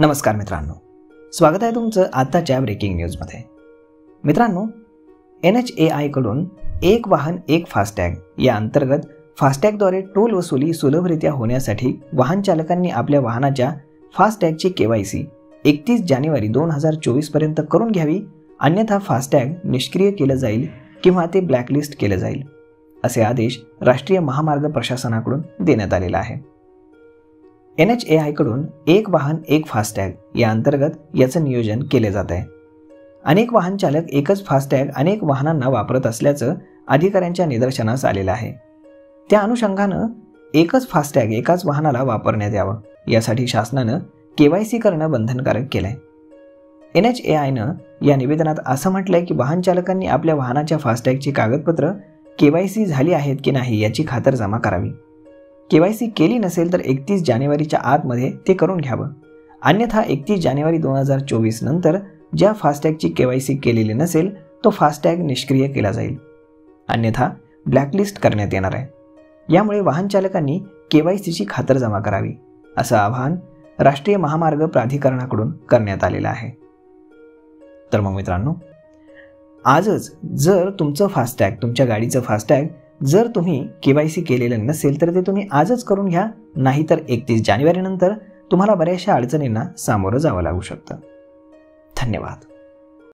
नमस्कार मित्रांनो. स्वागत आहे तुमचं आत्ताच्या ब्रेकिंग न्यूजमध्ये मित्रांनो एन एच ए आयकडून एक वाहन एक फास्टॅग या अंतर्गत फास्टॅगद्वारे टोल वसुली सुलभरित्या होण्यासाठी वाहन चालकांनी आपल्या वाहनाच्या फास्टॅगची के वाय सी एकतीस जानेवारी दोन हजार चोवीसपर्यंत करून घ्यावी अन्यथा फास्टॅग निष्क्रिय केलं जाईल किंवा ते ब्लॅकलिस्ट केलं जाईल असे आदेश राष्ट्रीय महामार्ग प्रशासनाकडून देण्यात आलेला आहे. एन एच ए आयकडून एक वाहन एक फास्टॅग या अंतर्गत याचं नियोजन केले जात आहे. अनेक वाहन चालक एकच फास्टॅग अनेक वाहनांना वापरत असल्याचं अधिकाऱ्यांच्या निदर्शनास आलेलं आहे. त्या अनुषंगानं एकच फास्टॅग एकाच वाहनाला वापरण्यात यावं यासाठी शासनानं के वाय सी करणं बंधनकारक केलंय. एन एच ए आयनं या निवेदनात असं म्हटलंय की वाहन चालकांनी आपल्या वाहनाच्या फास्टॅगची कागदपत्र के वाय सी झाली आहेत की नाही याची खातरजमा करावी. के वाय सी केली नसेल तर एकतीस जानेवारीच्या आतमध्ये ते करून घ्यावं. अन्यथा एकतीस जानेवारी दोन हजार चोवीस नंतर ज्या फास्टॅगची के वाय सी केलेली नसेल तो फास्टॅग निष्क्रिय केला जाईल. अन्यथा ब्लॅकलिस्ट करण्यात येणार आहे. यामुळे वाहन चालकांनी के वाय सीची खातरजमा करावी असं आवाहन राष्ट्रीय महामार्ग प्राधिकरणाकडून करण्यात आलेलं आहे. तर मग मित्रांनो आजच जर तुमचं फास्टॅग तुमच्या गाडीचं फास्टॅग जर तुम्ही के वाय सी केलेलं नसेल तर ते तुम्ही आजच करून घ्या. नाहीतर एकतीस जानेवारीनंतर तुम्हाला बऱ्याचशा अडचणींना सामोरं जावं लागू शकतं. धन्यवाद.